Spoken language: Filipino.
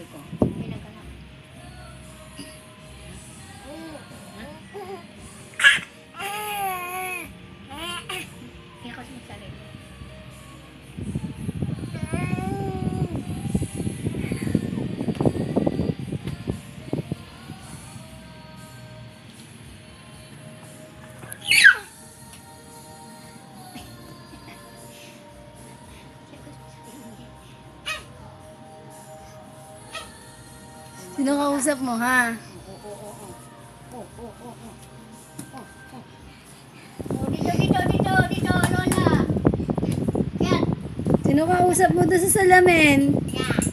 the Sino kausap mo, ha? Dito, dito, dito, dito, Lola. Yan. Sino kausap mo doon sa salamin? Ah. Ha?